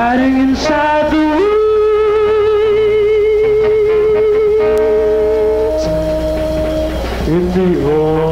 hiding inside the weeds in the old.